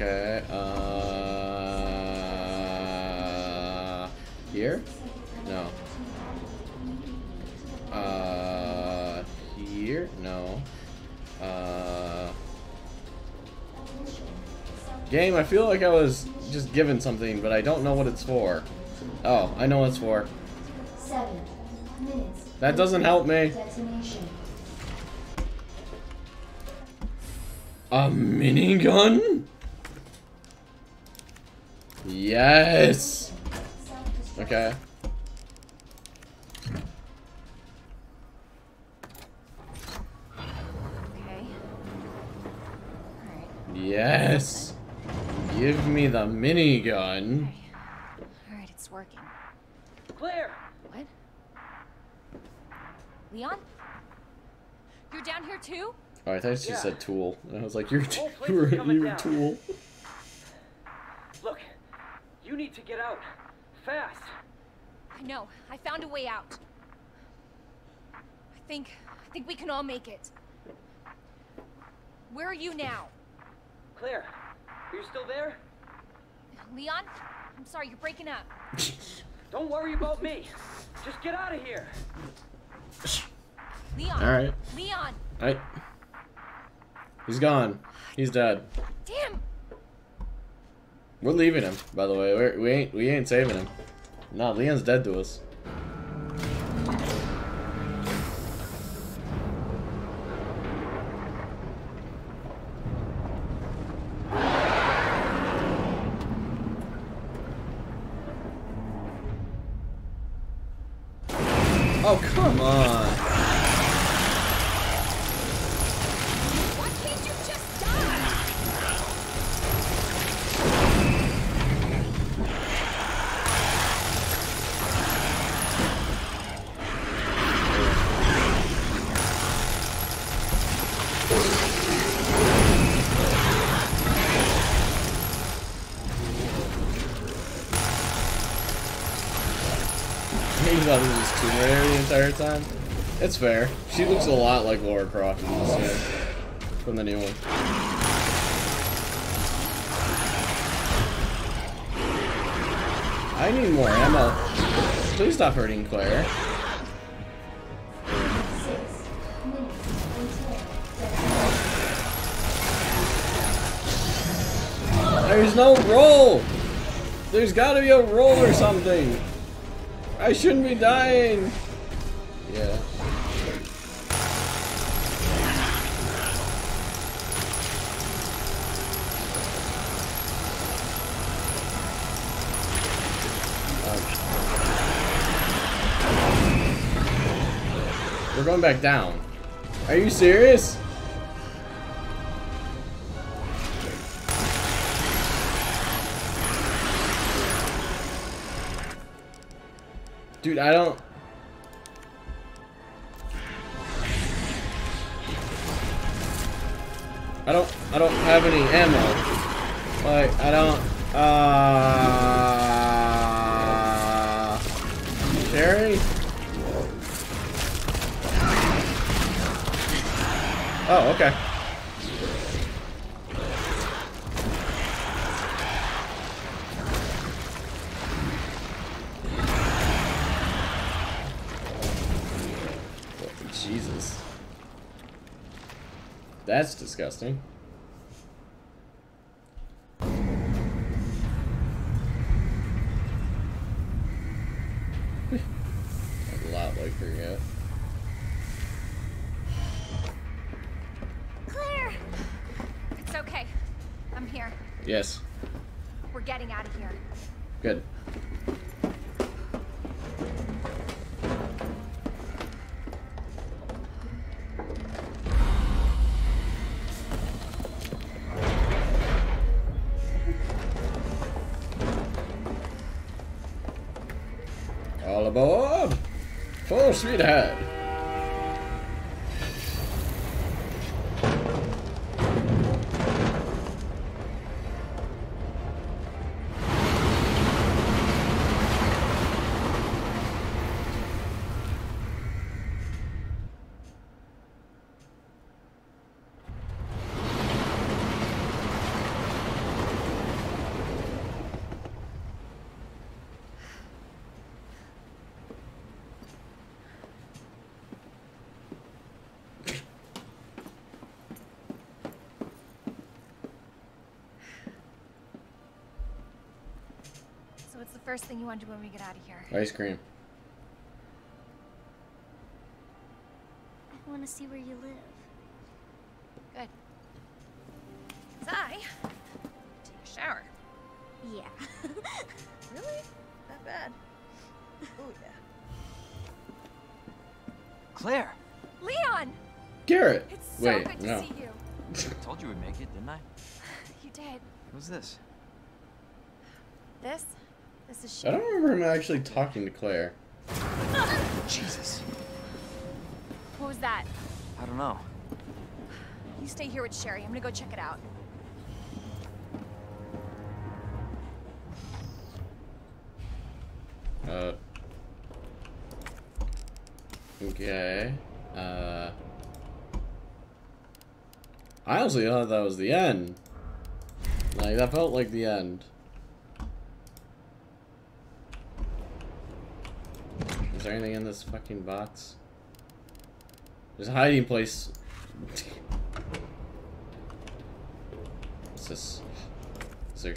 Okay, uh... Here? No. Uh... Here? No. Uh... Game, I feel like I was just given something, but I don't know what it's for. Oh, I know what it's for. Seven minutes. That doesn't help me. Detonation. A minigun? Yes! Okay. Okay. Yes! Give me the minigun. Alright, it's working. Claire! What? Leon? You're down here too? Oh, I thought she Yeah. said tool. And I was like, you're, Whole you were, you were down. tool. Look, you need to get out. Fast. I know. I found a way out. I think I think we can all make it. Where are you now? Claire, are you still there? Leon? I'm sorry, you're breaking up. Don't worry about me. Just get out of here. Leon. Alright. Leon. Alright. He's gone. He's dead. Damn. We're leaving him, by the way. We're, we ain't we ain't saving him. No, Leon's dead to us. Entire time. It's fair. She looks a lot like Laura Croft in this. From the new one. I need more ammo. Please stop hurting Claire. There's no roll! There's gotta be a roll or something! I shouldn't be dying! Yeah. We're going back down. Are you serious? Dude, I don't. I don't. I don't have any ammo. Like I don't. Uh. Sherry. Oh, okay. Jesus. That's disgusting. a lot like her, yeah. Claire. It's okay. I'm here. Yes. We're getting out of here. Good. Aboard! Full speed ahead! First thing you want to do when we get out of here? Ice cream. I want to see where you live. Good. 'Cause I take a shower. Yeah. Really? That bad? Oh yeah. Claire! Leon! Garrett. It's so Wait, good to no. see you. I told you we'd make it, didn't I? You did. Who's this? This? This is I don't remember him actually talking to Claire. Jesus. What was that? I don't know. You stay here with Sherry. I'm gonna go check it out. Uh. Okay. Uh. I honestly thought that was the end. Like, that felt like the end. There anything in this fucking box? There's a hiding place. What's this? Is there...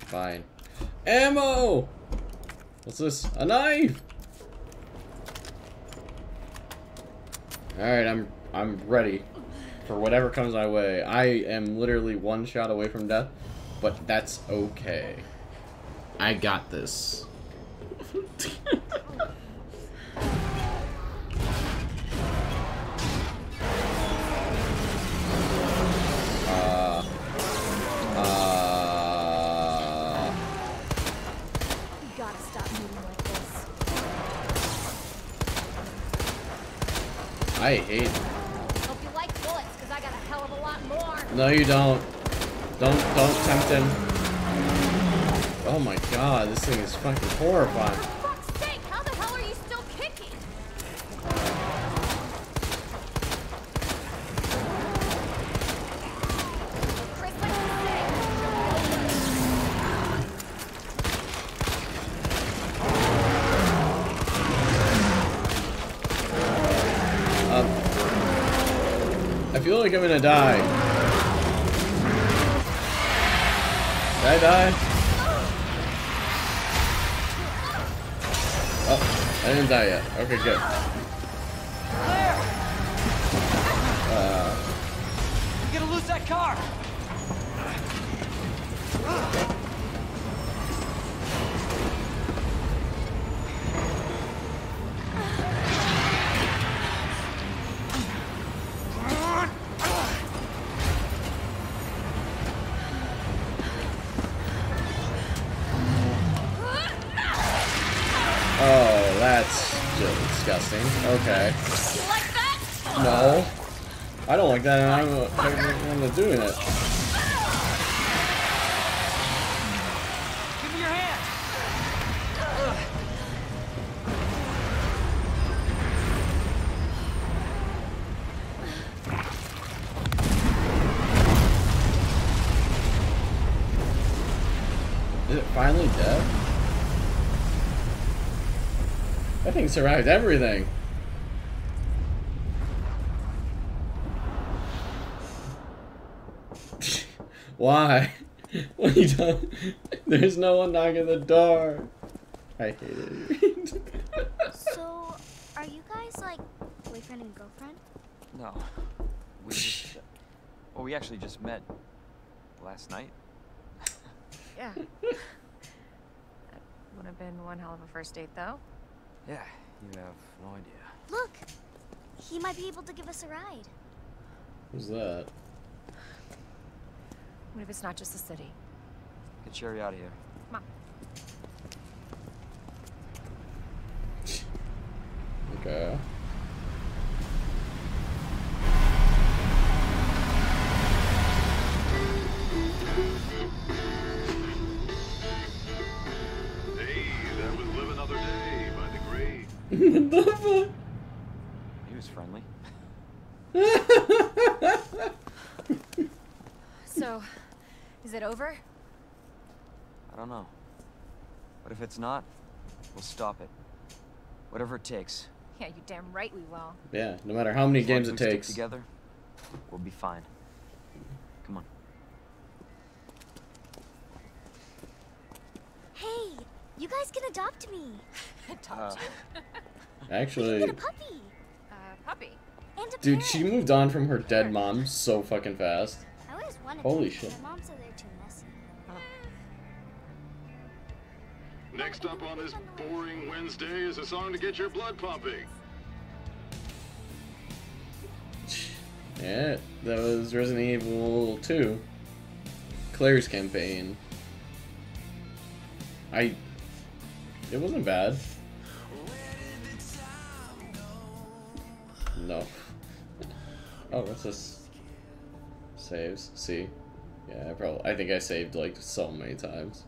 Fine. Ammo! What's this? A knife! Alright, I'm I'm ready for whatever comes my way. I am literally one shot away from death, but that's okay. I got this. I hate. Hope you like bullets, because I got a hell of a lot more. No, you don't. Don't don't tempt him. Oh my god, this thing is fucking horrifying. For fuck's sake, how the hell are you still kicking? Chris, like you Um, I feel like I'm gonna die. Did I die? Oh, I didn't die yet. Okay, good. Uh, You're gonna lose that car! That's just disgusting. Okay. Like? No. I don't like that, and I'm, I'm doing it. Give me your hand! Is it finally dead? That thing survived everything. Why? What are you doing? There's no one knocking the door. I hate it. so, are you guys like boyfriend and girlfriend? No. We just. Well, we actually just met last night. Yeah. that would have been one hell of a first date, though. Yeah, you have no idea. Look, he might be able to give us a ride. Who's that? What if it's not just the city? Get Sherry out of here. Come on. Is it over? I don't know. But if it's not, we'll stop it. Whatever it takes. Yeah, you damn right we will. yeah, no matter how many As games as it we stick takes. together, we'll be fine. Come on. Hey, You guys can adopt me. Uh, Actually, Get a puppy. Uh, puppy. And a dude, parrot. she moved on from her dead mom so fucking fast. I always wanted Holy to. shit. Next up on this boring Wednesday is a song to get your blood pumping. Yeah, that was Resident Evil 2. Claire's campaign. I. It wasn't bad. No. Oh, what's this? Saves. See. Yeah, I probably. I think I saved like so many times.